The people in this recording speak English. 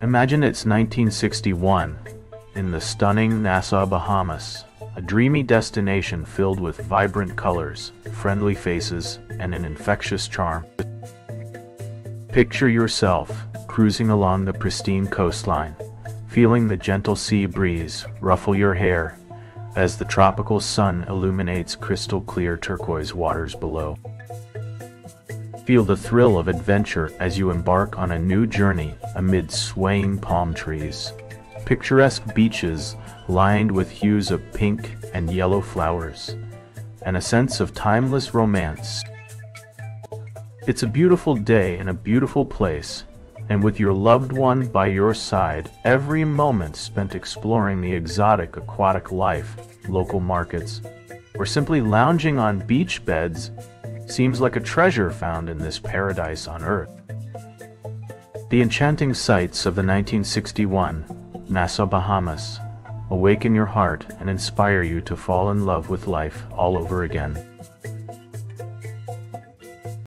Imagine it's 1961 in the stunning Nassau, Bahamas, a dreamy destination filled with vibrant colors, friendly faces, and an infectious charm. Picture yourself cruising along the pristine coastline, feeling the gentle sea breeze ruffle your hair as the tropical sun illuminates crystal clear turquoise waters below. Feel the thrill of adventure as you embark on a new journey amid swaying palm trees. Picturesque beaches lined with hues of pink and yellow flowers, and a sense of timeless romance. It's a beautiful day in a beautiful place, and with your loved one by your side, every moment spent exploring the exotic aquatic life, local markets, or simply lounging on beach beds seems like a treasure found in this paradise on Earth. The enchanting sights of the 1961 Nassau, Bahamas awaken your heart and inspire you to fall in love with life all over again.